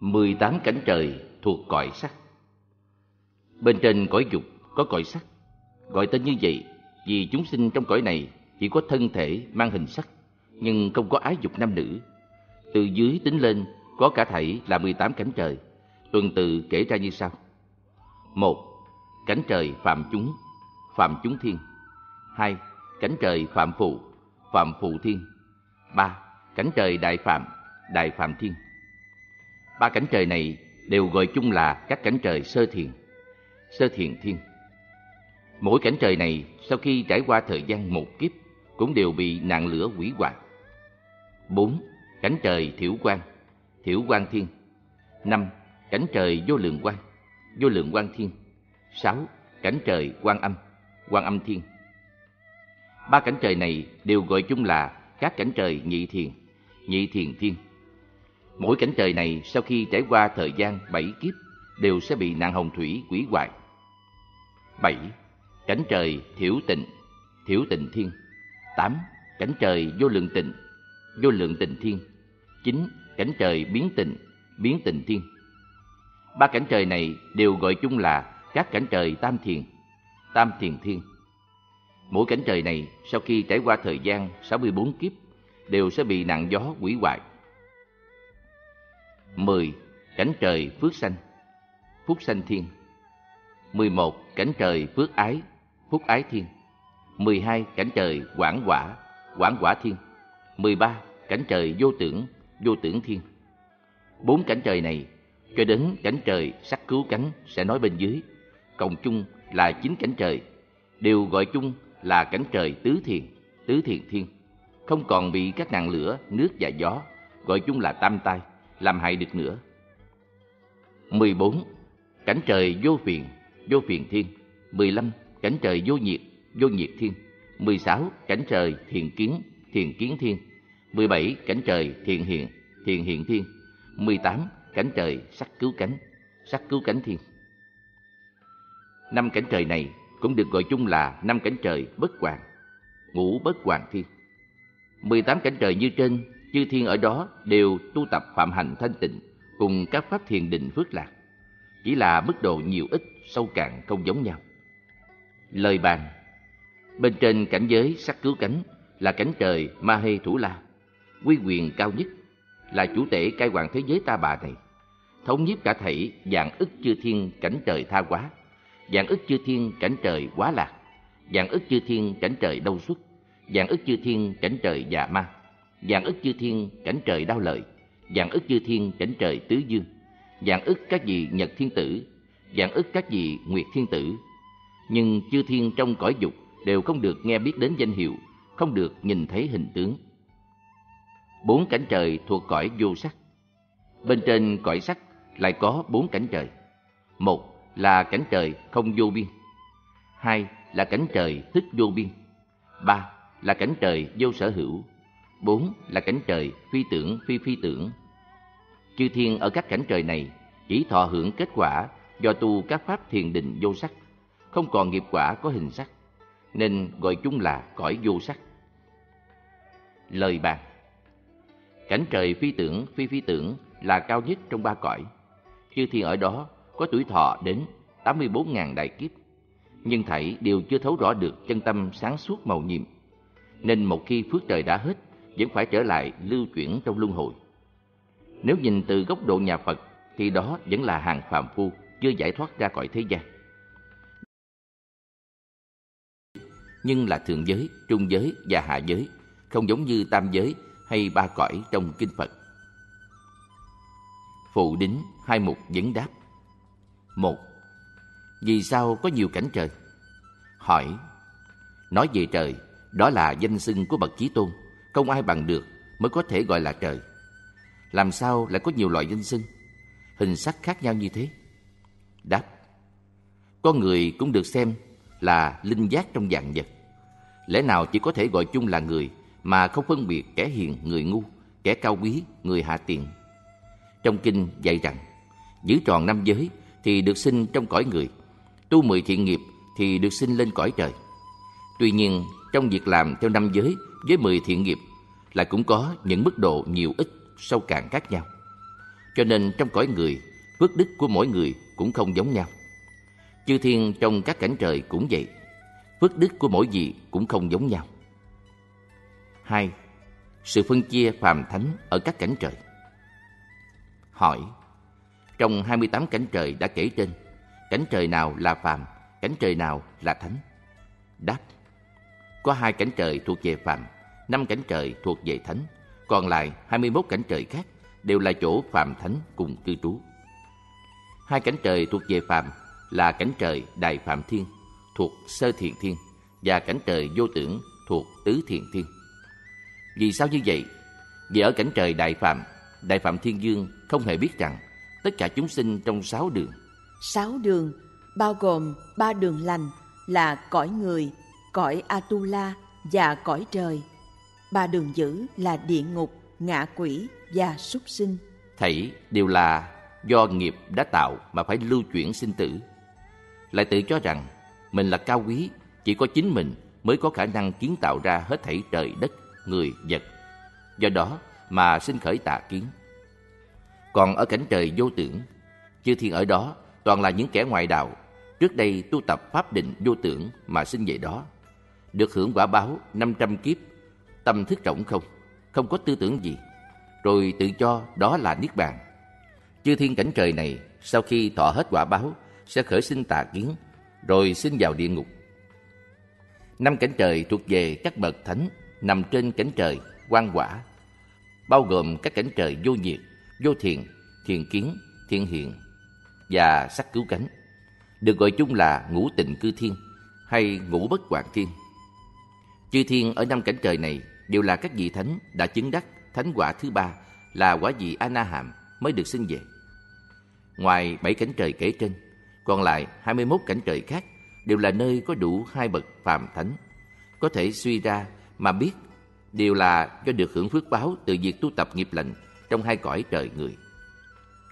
18 cảnh trời thuộc cõi sắc. Bên trên cõi dục có cõi sắc, gọi tên như vậy vì chúng sinh trong cõi này chỉ có thân thể mang hình sắc, nhưng không có ái dục nam nữ. Từ dưới tính lên có cả thảy là 18 cảnh trời, tuần tự kể ra như sau. một Cảnh trời phạm chúng, phạm chúng thiên. hai Cảnh trời phạm phụ, phạm phụ thiên. ba Cảnh trời đại phạm, đại phạm thiên. Ba cảnh trời này đều gọi chung là các cảnh trời sơ thiền, sơ thiền thiên. Mỗi cảnh trời này sau khi trải qua thời gian một kiếp cũng đều bị nạn lửa hủy hoại. 4. Cảnh trời thiểu quan, thiểu quan thiên. 5. Cảnh trời vô lượng quan, vô lượng quan thiên. 6. Cảnh trời quan âm, quan âm thiên. Ba cảnh trời này đều gọi chung là các cảnh trời nhị thiền, nhị thiền thiên. Mỗi cảnh trời này sau khi trải qua thời gian bảy kiếp đều sẽ bị nạn hồng thủy quỷ hoại. 7. Cảnh trời thiểu tịnh, thiểu tịnh thiên. 8. Cảnh trời vô lượng tịnh, vô lượng tịnh thiên. 9. Cảnh trời biến tịnh, biến tịnh thiên. Ba cảnh trời này đều gọi chung là các cảnh trời tam thiền, tam thiền thiên. Mỗi cảnh trời này sau khi trải qua thời gian 64 kiếp đều sẽ bị nạn gió quỷ hoại. 10. Cảnh trời phước sanh, phúc sanh thiên. 11. Cảnh trời phước ái, phúc ái thiên. 12. Cảnh trời quảng quả, quảng quả thiên. 13. Cảnh trời vô tưởng, vô tưởng thiên. Bốn cảnh trời này cho đến cảnh trời sắc cứu cánh sẽ nói bên dưới, cộng chung là chín cảnh trời, đều gọi chung là cảnh trời tứ thiền, tứ thiền thiên. Không còn bị các nạn lửa, nước và gió, gọi chung là tam tai, làm hại được nữa. 14. Cảnh trời vô phiền, vô phiền thiên. 15. Cảnh trời vô nhiệt, vô nhiệt thiên. 16. Cảnh trời thiền kiến, thiền kiến thiên. 17. Cảnh trời thiền hiện, thiền hiện thiên. 18. Cảnh trời sắc cứu cánh, sắc cứu cánh thiên. Năm cảnh trời này cũng được gọi chung là năm cảnh trời bất hoàng, ngũ bất hoàng thiên. 18 cảnh trời như trên, chư thiên ở đó đều tu tập phạm hành thanh tịnh cùng các pháp thiền định phước lạc. Chỉ là mức độ nhiều ít, sâu cạn không giống nhau. Lời bàn Bên trên cảnh giới sắc cứu cánh là cảnh trời Ma Hê Thủ La, quy quyền cao nhất, là chủ tể cai quản thế giới ta bà này, thống nhiếp cả thảy dạng ức chư thiên cảnh trời tha quá, dạng ức chư thiên cảnh trời quá lạc, dạng ức chư thiên cảnh trời đâu xuất, dạng ức chư thiên cảnh trời già ma, dạng ức chư thiên cảnh trời đau lợi, dạng ức chư thiên cảnh trời tứ dương, dạng ức các vị nhật thiên tử, dạng ức các vị nguyệt thiên tử. Nhưng chư thiên trong cõi dục đều không được nghe biết đến danh hiệu, không được nhìn thấy hình tướng. Bốn cảnh trời thuộc cõi vô sắc. Bên trên cõi sắc lại có bốn cảnh trời. Một là cảnh trời không vô biên. Hai là cảnh trời thức vô biên. Ba là cảnh trời vô sở hữu. Bốn là cảnh trời phi tưởng phi phi tưởng. Chư thiên ở các cảnh trời này chỉ thọ hưởng kết quả do tu các pháp thiền định vô sắc, không còn nghiệp quả có hình sắc, nên gọi chung là cõi vô sắc. Lời bàn Cảnh trời phi tưởng phi phi tưởng là cao nhất trong ba cõi. Chư thiên ở đó có tuổi thọ đến 84.000 đại kiếp, nhưng thảy đều chưa thấu rõ được chân tâm sáng suốt màu nhiệm. Nên một khi phước trời đã hết, vẫn phải trở lại lưu chuyển trong luân hồi. Nếu nhìn từ góc độ nhà Phật, thì đó vẫn là hàng phàm phu, chưa giải thoát ra khỏi thế gian. Nhưng là thượng giới, trung giới và hạ giới, không giống như tam giới hay ba cõi trong kinh Phật. Phụ đính hai mục vấn đáp. Một, vì sao có nhiều cảnh trời? Hỏi, nói về trời, đó là danh xưng của bậc chí tôn, không ai bằng được mới có thể gọi là trời. Làm sao lại có nhiều loại danh xưng, hình sắc khác nhau như thế? Đáp, con người cũng được xem là linh giác trong dạng vật. Lẽ nào chỉ có thể gọi chung là người mà không phân biệt kẻ hiền, người ngu, kẻ cao quý, người hạ tiện. Trong kinh dạy rằng, giữ tròn năm giới thì được sinh trong cõi người, tu mười thiện nghiệp thì được sinh lên cõi trời. Tuy nhiên, trong việc làm theo năm giới với mười thiện nghiệp là cũng có những mức độ nhiều ít sâu cạn khác nhau. Cho nên trong cõi người, phước đức của mỗi người cũng không giống nhau. Chư thiên trong các cảnh trời cũng vậy. Phước đức của mỗi vị cũng không giống nhau. 2. Sự phân chia phàm thánh ở các cảnh trời. Hỏi: Trong 28 cảnh trời đã kể trên, cảnh trời nào là phàm, cảnh trời nào là thánh? Đáp: có hai cảnh trời thuộc về phàm, năm cảnh trời thuộc về thánh, còn lại 21 cảnh trời khác đều là chỗ phàm thánh cùng cư trú. Hai cảnh trời thuộc về phàm là cảnh trời Đại Phạm Thiên thuộc Sơ Thiện Thiên và cảnh trời Vô Tưởng thuộc Tứ Thiện Thiên. Vì sao như vậy? Vì ở cảnh trời Đại Phạm, Đại Phạm Thiên Dương không hề biết rằng tất cả chúng sinh trong sáu đường. Sáu đường bao gồm ba đường lành là cõi người, cõi Atula và cõi trời. Ba đường dữ là địa ngục, ngạ quỷ và súc sinh. Thảy đều là do nghiệp đã tạo mà phải lưu chuyển sinh tử. Lại tự cho rằng mình là cao quý, chỉ có chính mình mới có khả năng kiến tạo ra hết thảy trời đất, người, vật. Do đó mà sinh khởi tà kiến. Còn ở cảnh trời vô tưởng, chư thiên ở đó toàn là những kẻ ngoại đạo, trước đây tu tập pháp định vô tưởng mà sinh về đó. Được hưởng quả báo 500 kiếp, tâm thức rỗng không, không có tư tưởng gì, rồi tự cho đó là Niết Bàn. Chư thiên cảnh trời này sau khi thọ hết quả báo sẽ khởi sinh tà kiến, rồi sinh vào địa ngục. Năm cảnh trời thuộc về các bậc thánh nằm trên cảnh trời quan quả, bao gồm các cảnh trời vô nhiệt, vô thiền, thiền kiến, thiên hiện và sắc cứu cánh, được gọi chung là ngũ tịnh cư thiên hay ngũ bất hoàng thiên. Chư thiên ở năm cảnh trời này đều là các vị thánh đã chứng đắc thánh quả thứ ba là quả vị Ana Na Hàm mới được sinh về. Ngoài bảy cảnh trời kể trên, còn lại 21 cảnh trời khác đều là nơi có đủ hai bậc phàm thánh. Có thể suy ra mà biết đều là do được hưởng phước báo từ việc tu tập nghiệp lành trong hai cõi trời người.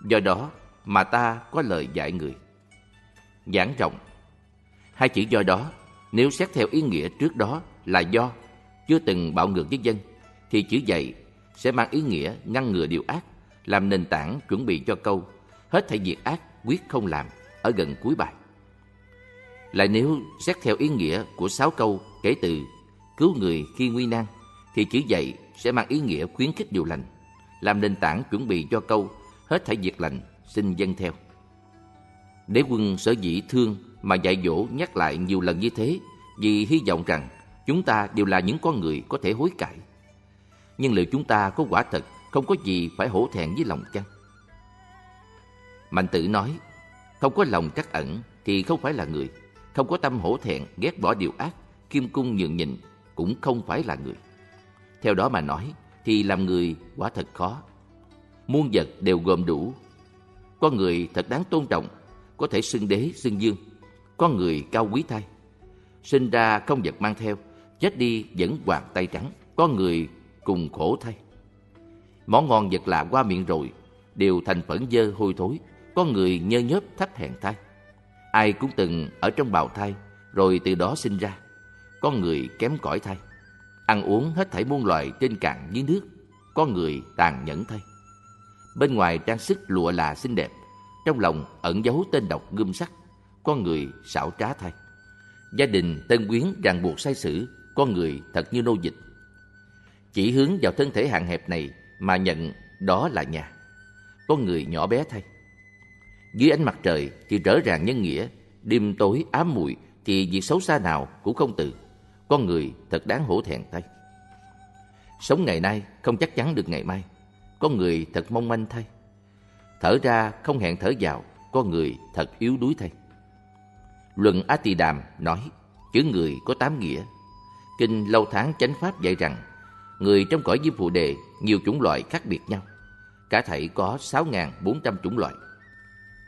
Do đó mà ta có lời dạy người. Giảng rộng Hai chữ do đó, nếu xét theo ý nghĩa trước đó là do, chưa từng bạo ngược với dân, thì chữ dạy sẽ mang ý nghĩa ngăn ngừa điều ác, làm nền tảng chuẩn bị cho câu hết thảy việc ác quyết không làm ở gần cuối bài. Lại nếu xét theo ý nghĩa của sáu câu kể từ cứu người khi nguy nan, thì chữ dạy sẽ mang ý nghĩa khuyến khích điều lành, làm nền tảng chuẩn bị cho câu hết thảy việc lành xin dân theo. Đế quân sở dĩ thương mà dạy dỗ nhắc lại nhiều lần như thế vì hy vọng rằng chúng ta đều là những con người có thể hối cải. Nhưng liệu chúng ta có quả thật không có gì phải hổ thẹn với lòng chăng? Mạnh tử nói, không có lòng trắc ẩn thì không phải là người, không có tâm hổ thẹn ghét bỏ điều ác, kim cung nhường nhịn cũng không phải là người. Theo đó mà nói, thì làm người quả thật khó. Muôn vật đều gồm đủ. Con người thật đáng tôn trọng, có thể xưng đế, xưng dương. Con người cao quý thay. Sinh ra không vật mang theo, chết đi vẫn hoàng tay trắng. có người cùng khổ thay. Món ngon vật lạ qua miệng rồi, đều thành phẫn dơ hôi thối, có người nhơ nhớp thấp hèn thai. Ai cũng từng ở trong bào thai, rồi từ đó sinh ra. Có người kém cỏi thay Ăn uống hết thảy muôn loài trên cạn dưới nước. Có người tàn nhẫn thay. Bên ngoài trang sức lụa là xinh đẹp, trong lòng ẩn giấu tên độc gươm sắt. Có người xảo trá thay. Gia đình tân quyến ràng buộc sai sử, con người thật như nô dịch. Chỉ hướng vào thân thể hạn hẹp này mà nhận đó là nhà. Con người nhỏ bé thay dưới ánh mặt trời thì rõ ràng nhân nghĩa, đêm tối ám muội thì việc xấu xa nào cũng không từ. Con người thật đáng hổ thẹn thay. Sống ngày nay không chắc chắn được ngày mai. Con người thật mong manh thay. Thở ra không hẹn thở vào, con người thật yếu đuối thay. Luận A Tỳ Đàm nói, chữ người có tám nghĩa. Kinh lâu tháng chánh pháp dạy rằng, người trong cõi diêm phù đề nhiều chủng loại khác biệt nhau. Cả thảy có 6.400 chủng loại.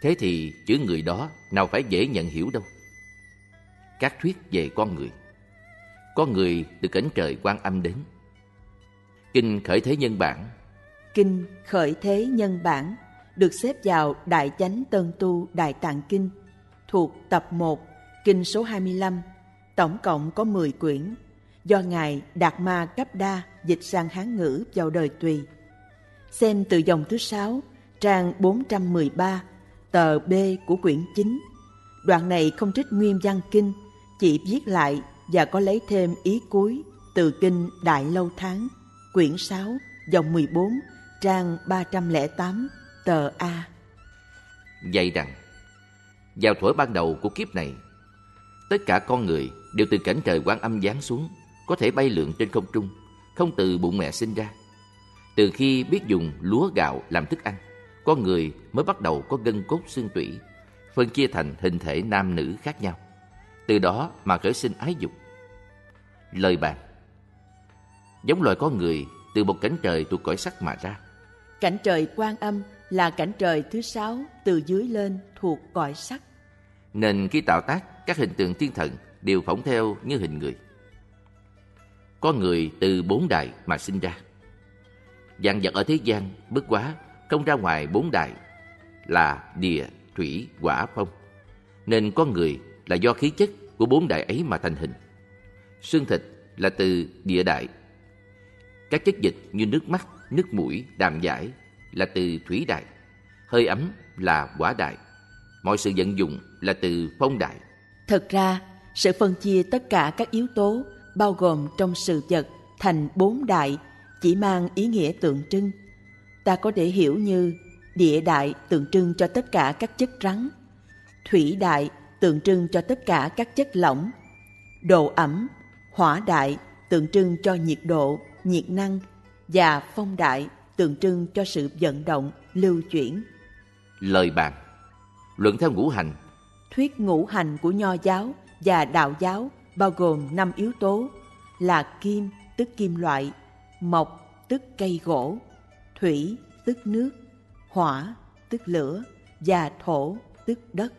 Thế thì chữ người đó nào phải dễ nhận hiểu đâu. Các thuyết về con người Con người từ cảnh trời quan âm đến Kinh Khởi Thế Nhân Bản Kinh Khởi Thế Nhân Bản được xếp vào Đại Chánh Tân Tu Đại Tạng Kinh thuộc tập 1, kinh số 25, tổng cộng có 10 quyển, do Ngài Đạt Ma Cấp Đa dịch sang Hán ngữ vào đời tùy. Xem từ dòng thứ sáu trang 413, tờ B của quyển 9. Đoạn này không trích nguyên văn kinh, chỉ viết lại và có lấy thêm ý cuối từ kinh Đại Lâu Tháng, quyển 6, dòng 14, trang 308, tờ A. Dạy rằng, vào thuở ban đầu của kiếp này, tất cả con người đều từ cảnh trời quan âm giáng xuống, có thể bay lượn trên không trung, không từ bụng mẹ sinh ra. Từ khi biết dùng lúa gạo làm thức ăn, con người mới bắt đầu có gân cốt xương tủy, phân chia thành hình thể nam nữ khác nhau. Từ đó mà khởi sinh ái dục. Lời bàn Giống loài con người từ một cảnh trời thuộc cõi sắc mà ra. Cảnh trời quan âm là cảnh trời thứ sáu từ dưới lên thuộc cõi sắc. Nên khi tạo tác các hình tượng thiên thần đều phỏng theo như hình người có người từ bốn đại mà sinh ra. Dạng vật ở thế gian bất quá không ra ngoài bốn đại là địa, thủy, quả phong. Nên con người là do khí chất của bốn đại ấy mà thành hình. Xương thịt là từ địa đại. Các chất dịch như nước mắt, nước mũi, đàm giải là từ thủy đại. Hơi ấm là quả đại. Mọi sự vận dụng là từ phong đại. Thật ra, sự phân chia tất cả các yếu tố bao gồm trong sự vật thành bốn đại chỉ mang ý nghĩa tượng trưng. Ta có thể hiểu như địa đại tượng trưng cho tất cả các chất rắn, thủy đại tượng trưng cho tất cả các chất lỏng, độ ẩm, hỏa đại tượng trưng cho nhiệt độ, nhiệt năng và phong đại tượng trưng cho sự vận động, lưu chuyển. Lời bàn Luận theo ngũ hành Thuyết ngũ hành của Nho giáo và Đạo giáo bao gồm năm yếu tố là kim tức kim loại, mộc tức cây gỗ, thủy tức nước, hỏa tức lửa và thổ tức đất.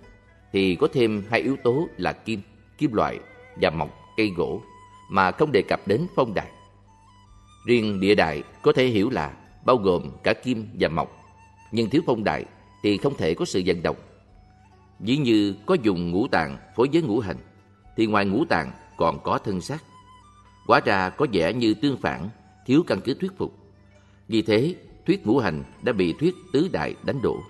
Thì có thêm hai yếu tố là kim, kim loại và mộc, cây gỗ mà không đề cập đến phong đại. Riêng địa đại có thể hiểu là bao gồm cả kim và mộc, nhưng thiếu phong đại thì không thể có sự vận động. Ví như có dùng ngũ tạng phối với ngũ hành, thì ngoài ngũ tạng còn có thân xác. Quả ra có vẻ như tương phản, thiếu căn cứ thuyết phục. Vì thế, thuyết ngũ hành đã bị thuyết tứ đại đánh đổ.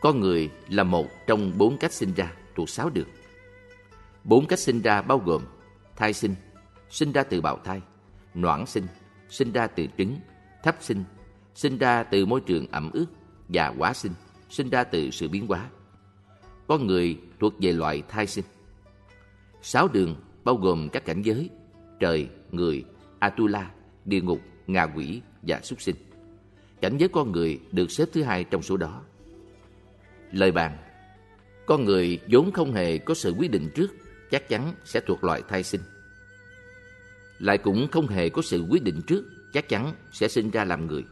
Con người là một trong bốn cách sinh ra thuộc sáu đường. Bốn cách sinh ra bao gồm thai sinh, sinh ra từ bào thai, noãn sinh, sinh ra từ trứng, thấp sinh, sinh ra từ môi trường ẩm ướt và quá sinh, sinh ra từ sự biến hóa. Con người thuộc về loại thai sinh. Sáu đường bao gồm các cảnh giới trời, người, Atula, địa ngục, ngạ quỷ và súc sinh. Cảnh giới con người được xếp thứ hai trong số đó. Lời bàn Con người vốn không hề có sự quyết định trước chắc chắn sẽ thuộc loại thai sinh. Lại cũng không hề có sự quyết định trước chắc chắn sẽ sinh ra làm người,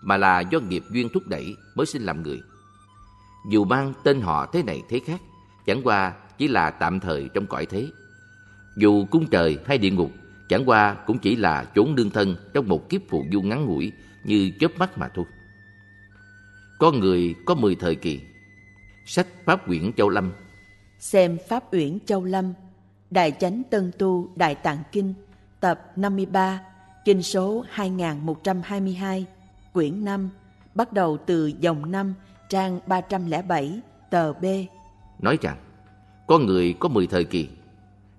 mà là do nghiệp duyên thúc đẩy mới sinh làm người. Dù mang tên họ thế này thế khác, chẳng qua chỉ là tạm thời trong cõi thế. Dù cung trời hay địa ngục, chẳng qua cũng chỉ là chốn đương thân trong một kiếp phù du ngắn ngủi như chớp mắt mà thôi. Con người có 10 thời kỳ. Sách Pháp Quyển Châu Lâm Xem Pháp Uyển Châu Lâm, Đại Chánh Tân Tu Đại Tạng Kinh, tập 53, kinh số 2122, quyển 5, bắt đầu từ dòng 5, trang 307, tờ B. Nói rằng, con người có 10 thời kỳ.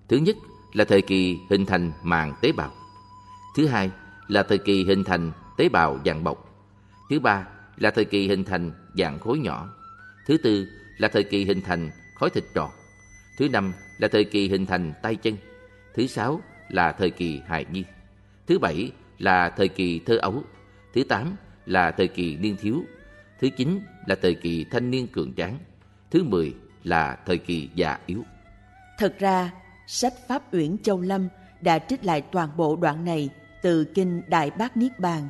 Thứ nhất là thời kỳ hình thành màng tế bào. Thứ hai là thời kỳ hình thành tế bào dạng bọc. Thứ ba là thời kỳ hình thành dạng khối nhỏ. Thứ tư là thời kỳ hình thành khối thịt tròn. Thứ năm là thời kỳ hình thành tay chân. Thứ sáu là thời kỳ hài nhi. Thứ bảy là thời kỳ thơ ấu. Thứ tám là thời kỳ niên thiếu. Thứ chín là thời kỳ thanh niên cường tráng. Thứ mười là thời kỳ già yếu. Thật ra, sách Pháp Uyển Châu Lâm đã trích lại toàn bộ đoạn này từ Kinh Đại Bát Niết Bàn.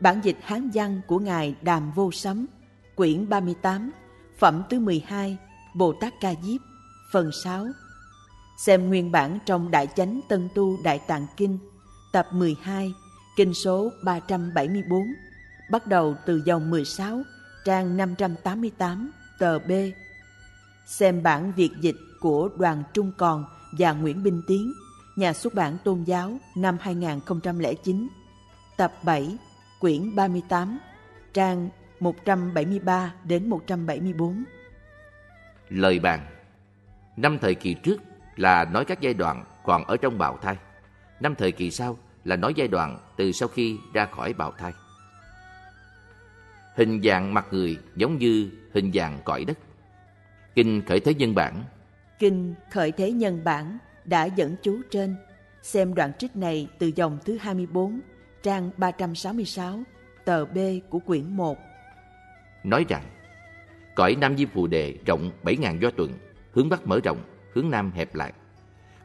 Bản dịch Hán văn của Ngài Đàm Vô Sấm, quyển 38, phẩm thứ 12, Bồ Tát Ca Diếp, phần 6. Xem nguyên bản trong Đại Chánh Tân Tu Đại Tạng Kinh, tập 12, kinh số 374, bắt đầu từ dòng 16, trang 588, tờ B. Xem bản Việt dịch của Đoàn Trung Còn và Nguyễn Binh Tiến, nhà xuất bản tôn giáo năm 2009, tập 7, quyển 38, trang 173 đến 174. Lời bàn Năm thời kỳ trước là nói các giai đoạn còn ở trong bào thai. Năm thời kỳ sau là nói giai đoạn từ sau khi ra khỏi bào thai. Hình dạng mặt người giống như hình dạng cõi đất. Kinh Khởi Thế Nhân Bản Kinh Khởi Thế Nhân Bản đã dẫn chú trên. Xem đoạn trích này từ dòng thứ 24, trang 366, tờ B của quyển 1. Nói rằng, cõi Nam Diêm Phù Đề rộng 7.000 do tuần, hướng Bắc mở rộng, hướng Nam hẹp lại.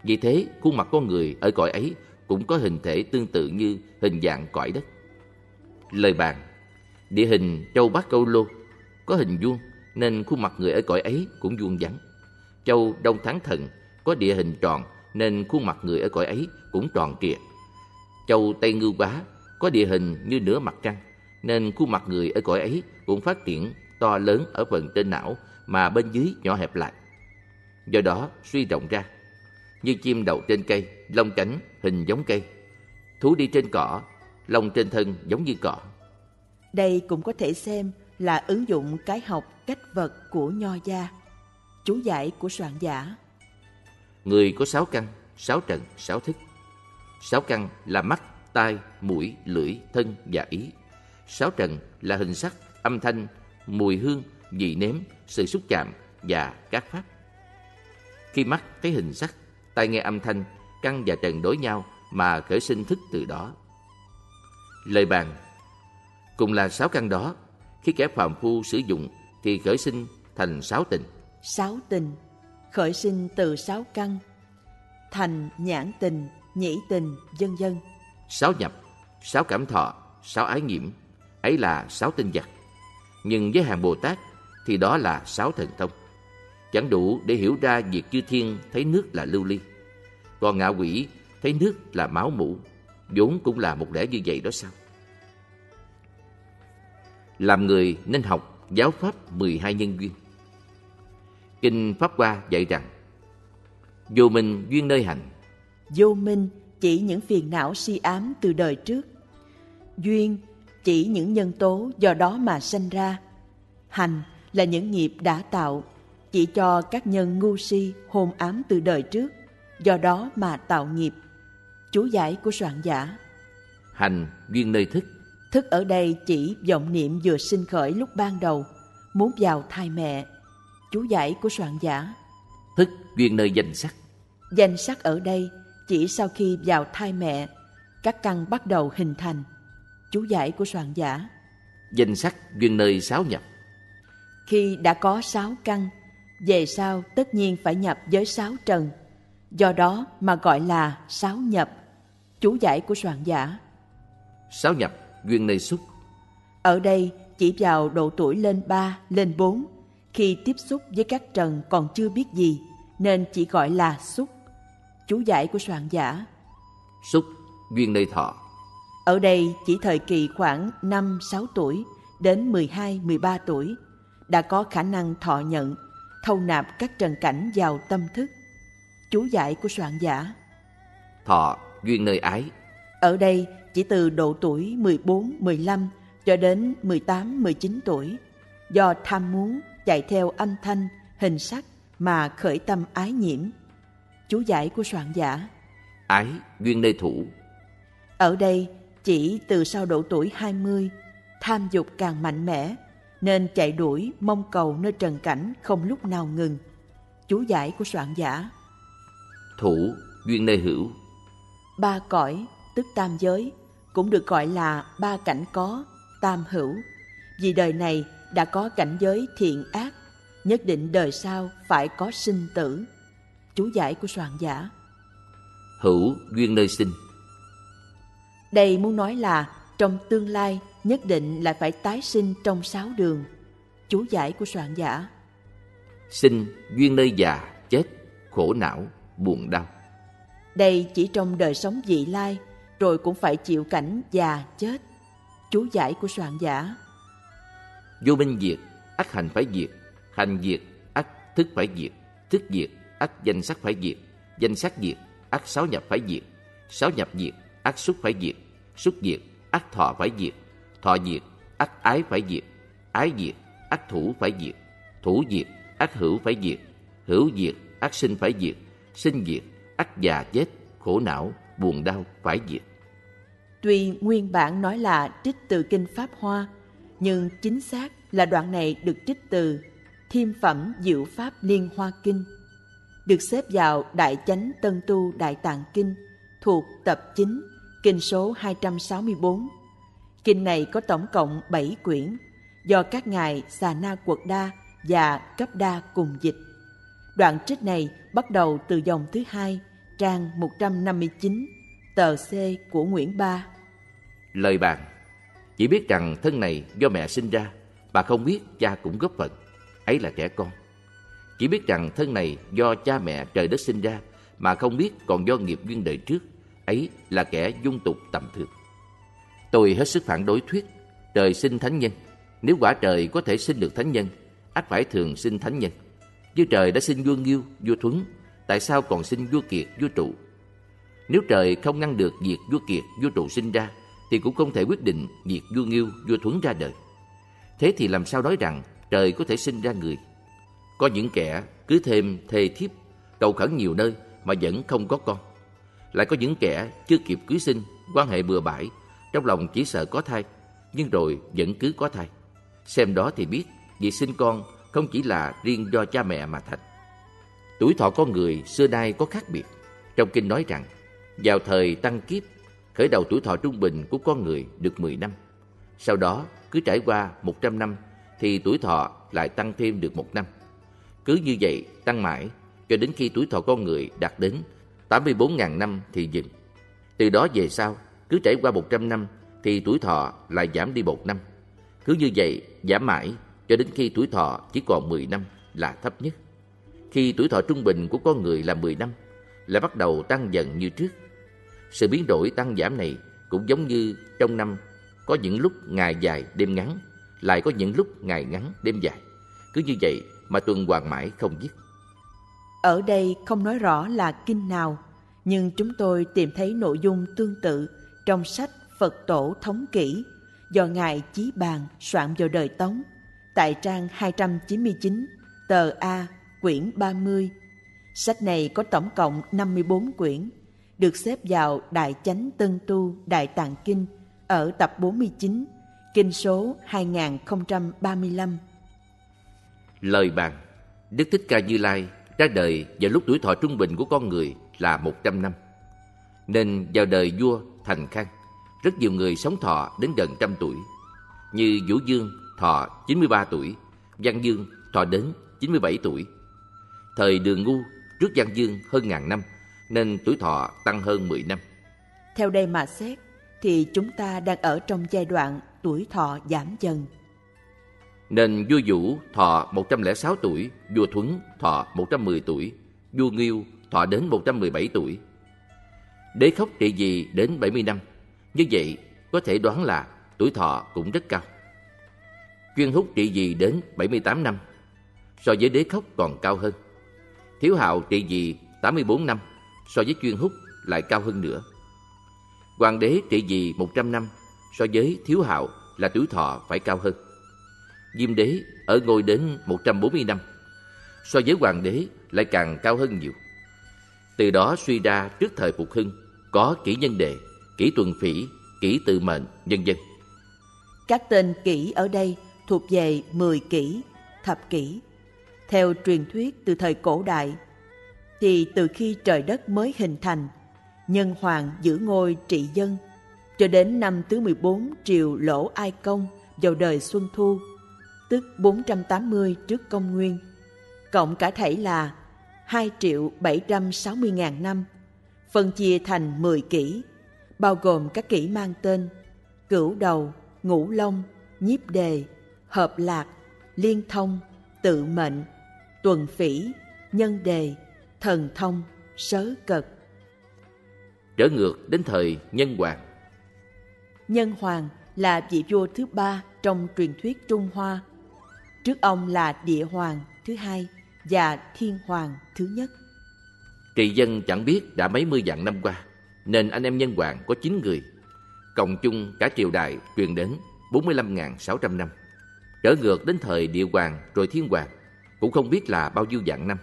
Vì thế, khuôn mặt con người ở cõi ấy cũng có hình thể tương tự như hình dạng cõi đất. Lời bàn Địa hình châu Bắc Câu Lô có hình vuông nên khuôn mặt người ở cõi ấy cũng vuông vắn. Châu Đông Thắng Thần có địa hình tròn nên khuôn mặt người ở cõi ấy cũng tròn trịa. Châu Tây Ngưu Bá có địa hình như nửa mặt trăng nên khuôn mặt người ở cõi ấy cũng phát triển to lớn ở phần trên não mà bên dưới nhỏ hẹp lại. Do đó suy rộng ra, như chim đậu trên cây, lông cánh hình giống cây. Thú đi trên cỏ, lông trên thân giống như cỏ. Đây cũng có thể xem là ứng dụng cái học cách vật của nho gia. Chú giải của soạn giả. Người có sáu căn, sáu trần, sáu thức. Sáu căn là mắt, tai, mũi, lưỡi, thân và ý. Sáu trần là hình sắc, âm thanh, mùi hương, vị nếm, sự xúc chạm và các pháp. Khi mắt thấy hình sắc, tai nghe âm thanh, căn và trần đối nhau mà khởi sinh thức từ đó. Lời bàn Cùng là sáu căn đó, khi kẻ phàm phu sử dụng thì khởi sinh thành sáu tình. Sáu tình khởi sinh từ sáu căn, thành nhãn tình, nhĩ tình, vân vân. Sáu nhập, sáu cảm thọ, sáu ái nhiễm, ấy là sáu tinh vật. Nhưng với hàng Bồ Tát thì đó là sáu thần thông. Chẳng đủ để hiểu ra việc chư thiên thấy nước là lưu ly. Còn ngạ quỷ thấy nước là máu mủ, vốn cũng là một lẽ như vậy đó sao? Làm người nên học giáo pháp 12 nhân duyên. Kinh Pháp Hoa dạy rằng Vô minh duyên nơi hành Vô minh chỉ những phiền não si ám từ đời trước. Duyên chỉ những nhân tố do đó mà sanh ra. Hành là những nghiệp đã tạo, chỉ cho các nhân ngu si hôn ám từ đời trước, do đó mà tạo nghiệp. Chú giải của soạn giả Hành duyên nơi thức Thức ở đây chỉ vọng niệm vừa sinh khởi lúc ban đầu, muốn vào thai mẹ. Chú giải của soạn giả Thức duyên nơi danh sắc Danh sắc ở đây chỉ sau khi vào thai mẹ, các căn bắt đầu hình thành. Chú giải của soạn giả Danh sắc duyên nơi sáu nhập Khi đã có sáu căn, về sau tất nhiên phải nhập với sáu trần. Do đó mà gọi là sáu nhập. Chú giải của soạn giả Sáu nhập duyên nơi xúc. Ở đây chỉ vào độ tuổi lên ba, lên bốn, khi tiếp xúc với các trần còn chưa biết gì, nên chỉ gọi là xúc. Chú giải của soạn giả. Xúc duyên nơi thọ. Ở đây chỉ thời kỳ khoảng 5-6 tuổi đến 12-13 tuổi đã có khả năng thọ nhận, thâu nạp các trần cảnh vào tâm thức. Chú giải của soạn giả. Thọ duyên nơi ái. Ở đây chỉ từ độ tuổi 14-15 cho đến 18-19 tuổi, do tham muốn chạy theo âm thanh, hình sắc mà khởi tâm ái nhiễm. Chú giải của soạn giả. Ái duyên nơi thủ. Ở đây chỉ từ sau độ tuổi 20, tham dục càng mạnh mẽ, nên chạy đuổi mong cầu nơi trần cảnh không lúc nào ngừng. Chú giải của soạn giả. Thủ duyên nơi hữu. Ba cõi, tức tam giới, cũng được gọi là ba cảnh có, tam hữu. Vì đời này đã có cảnh giới thiện ác, nhất định đời sau phải có sinh tử. Chú giải của soạn giả Hữu duyên nơi sinh Đây muốn nói là trong tương lai nhất định lại phải tái sinh trong sáu đường. Chú giải của soạn giả Sinh duyên nơi già, chết, khổ não, buồn đau Đây chỉ trong đời sống vị lai, rồi cũng phải chịu cảnh già chết. Chú giải của soạn giả Vô minh diệt, ác hành phải diệt Hành diệt, ác thức phải diệt Thức diệt, ác danh sắc phải diệt Danh sắc diệt, ác sáu nhập phải diệt Sáu nhập diệt, ác xúc phải diệt Xúc diệt, ác thọ phải diệt Thọ diệt, ác ái phải diệt, ái diệt, ác thủ phải diệt, thủ diệt, ác hữu phải diệt, hữu diệt, ác sinh phải diệt, sinh diệt, ác già chết, khổ não, buồn đau phải diệt. Tuy nguyên bản nói là trích từ Kinh Pháp Hoa, nhưng chính xác là đoạn này được trích từ Thiêm Phẩm Diệu Pháp Liên Hoa Kinh, được xếp vào Đại Chánh Tân Tu Đại Tạng Kinh, thuộc tập 9, kinh số 264. Kinh này có tổng cộng 7 quyển, do các ngài Xà Na Quật Đa và Cấp Đa cùng dịch. Đoạn trích này bắt đầu từ dòng thứ hai, trang 159, tờ C của Nguyễn Ba. Lời bàn Chỉ biết rằng thân này do mẹ sinh ra, bà không biết cha cũng góp phần. Ấy là trẻ con. Chỉ biết rằng thân này do cha mẹ trời đất sinh ra, mà không biết còn do nghiệp duyên đời trước. Ấy là kẻ dung tục tầm thường. Tôi hết sức phản đối thuyết trời sinh thánh nhân. Nếu quả trời có thể sinh được thánh nhân, ắt phải thường sinh thánh nhân. Như trời đã sinh vua Nghiêu, vua Thuấn, tại sao còn sinh vua Kiệt, vua Trụ? Nếu trời không ngăn được việc vua Kiệt, vua Trụ sinh ra, thì cũng không thể quyết định việc vua Nghiêu, vua Thuấn ra đời. Thế thì làm sao nói rằng trời có thể sinh ra người? Có những kẻ cứ thêm thề thiếp, cầu khẩn nhiều nơi mà vẫn không có con. Lại có những kẻ chưa kịp cưới sinh, quan hệ bừa bãi, trong lòng chỉ sợ có thai, nhưng rồi vẫn cứ có thai. Xem đó thì biết, việc sinh con không chỉ là riêng do cha mẹ mà thành. Tuổi thọ con người xưa nay có khác biệt. Trong kinh nói rằng, vào thời tăng kiếp, khởi đầu tuổi thọ trung bình của con người được 10 năm. Sau đó, cứ trải qua 100 năm, thì tuổi thọ lại tăng thêm được một năm. Cứ như vậy, tăng mãi, cho đến khi tuổi thọ con người đạt đến 84.000 năm thì dừng. Từ đó về sau, cứ trải qua 100 năm, thì tuổi thọ lại giảm đi một năm. Cứ như vậy, giảm mãi, cho đến khi tuổi thọ chỉ còn 10 năm là thấp nhất. Khi tuổi thọ trung bình của con người là 10 năm, lại bắt đầu tăng dần như trước. Sự biến đổi tăng giảm này cũng giống như trong năm có những lúc ngày dài đêm ngắn, lại có những lúc ngày ngắn đêm dài. Cứ như vậy mà tuần hoàn mãi không dứt. Ở đây không nói rõ là kinh nào, nhưng chúng tôi tìm thấy nội dung tương tự trong sách Phật Tổ Thống Kỷ do Ngài Chí Bàn soạn vào đời Tống tại trang 299, tờ A, quyển 30. Sách này có tổng cộng 54 quyển, được xếp vào Đại Chánh Tân Tu Đại Tạng Kinh ở tập 49, kinh số 2035. Lời bàn Đức Thích Ca Như Lai ra đời vào lúc tuổi thọ trung bình của con người là 100 năm. Nên vào đời vua Thành Khang, rất nhiều người sống thọ đến gần trăm tuổi. Như Vũ Dương thọ 93 tuổi, Văn Dương thọ đến 97 tuổi. Thời Đường Ngu trước Văn Dương hơn ngàn năm, nên tuổi thọ tăng hơn 10 năm. Theo đây mà xét, thì chúng ta đang ở trong giai đoạn tuổi thọ giảm dần. Nên vua Vũ thọ 106 tuổi, vua Thuấn thọ 110 tuổi, vua Nghiêu thọ đến 117 tuổi. Đế khốc trị vì đến 70 năm. Như vậy, có thể đoán là tuổi thọ cũng rất cao. Chuyên hút trị vì đến 78 năm, so với đế khốc còn cao hơn. Thiếu hạo trị vì 84 năm, so với chuyên húc lại cao hơn nữa. Hoàng đế trị vì 100 năm, so với thiếu hạo là tuổi thọ phải cao hơn. Diêm đế ở ngôi đến 140 năm, so với hoàng đế lại càng cao hơn nhiều. Từ đó suy ra trước thời phục hưng có kỹ nhân đề, kỹ tuần phỉ, kỹ tự mệnh, nhân dân. Các tên kỹ ở đây thuộc về 10 kỹ thập kỹ, Theo truyền thuyết từ thời cổ đại, thì từ khi trời đất mới hình thành, nhân hoàng giữ ngôi trị dân, cho đến năm thứ 14 triều Lỗ Ai Công vào đời Xuân Thu, tức 480 trước công nguyên. Cộng cả thảy là 2 triệu 760 ngàn năm, phân chia thành 10 kỷ, bao gồm các kỷ mang tên Cửu Đầu, Ngũ Long, Nhiếp Đề, Hợp Lạc, Liên Thông, Tự Mệnh, Tuần Phỉ, Nhân Đề, Thần Thông, Sớ Cật. Trở ngược đến thời Nhân Hoàng Nhân Hoàng là vị vua thứ ba trong truyền thuyết Trung Hoa. Trước ông là Địa Hoàng thứ hai và Thiên Hoàng thứ nhất. Trị dân chẳng biết đã mấy mươi vạn năm qua, nên anh em nhân hoàng có chín người. Cộng chung cả triều đại truyền đến 45.600 năm. Trở ngược đến thời địa hoàng rồi thiên hoàng, cũng không biết là bao nhiêu vạn năm.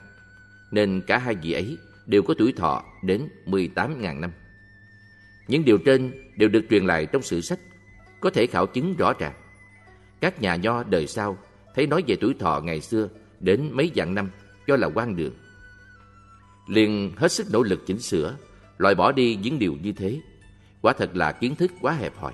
Nên cả hai vị ấy đều có tuổi thọ đến 18.000 năm. Những điều trên đều được truyền lại trong sử sách, có thể khảo chứng rõ ràng. Các nhà nho đời sau thấy nói về tuổi thọ ngày xưa đến mấy vạn năm cho là quan đường. Liền hết sức nỗ lực chỉnh sửa, loại bỏ đi những điều như thế. Quả thật là kiến thức quá hẹp hòi.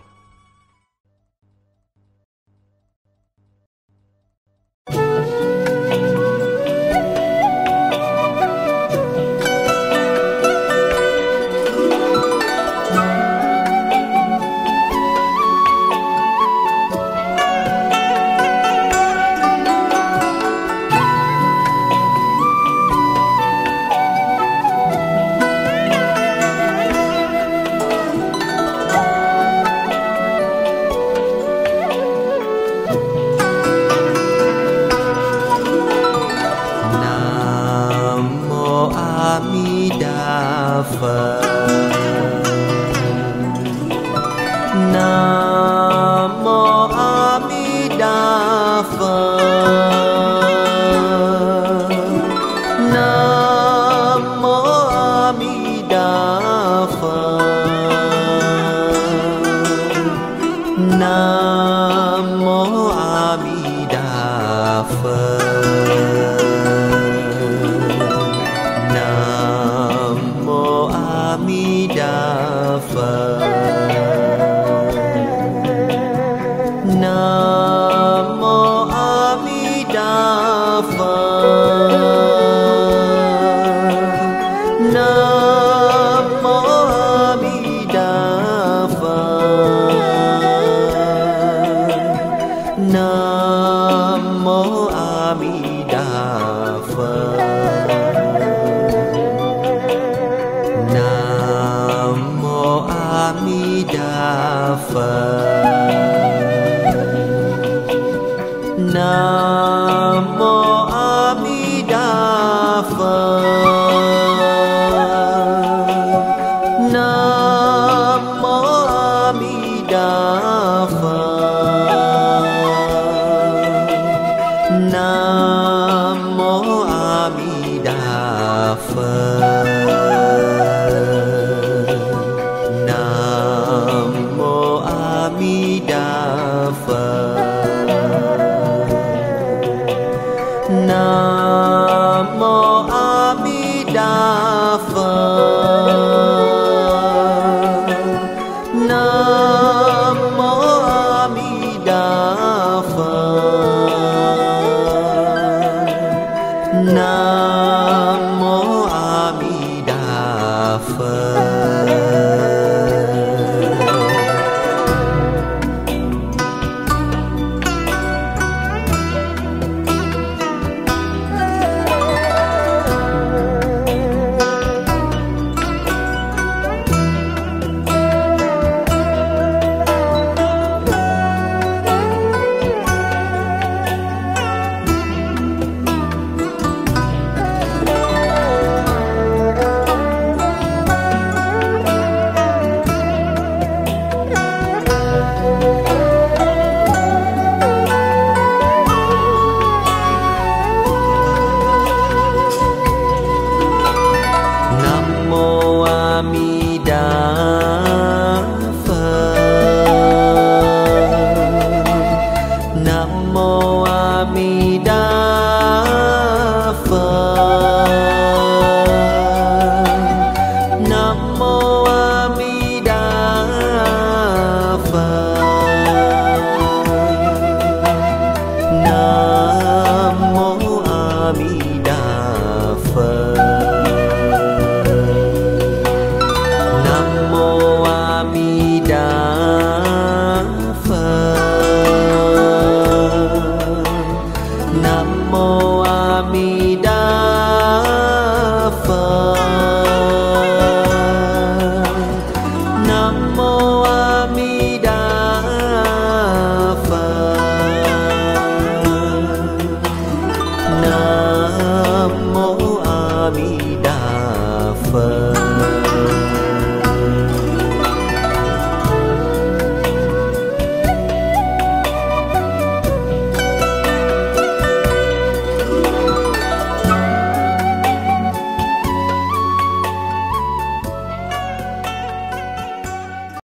Nam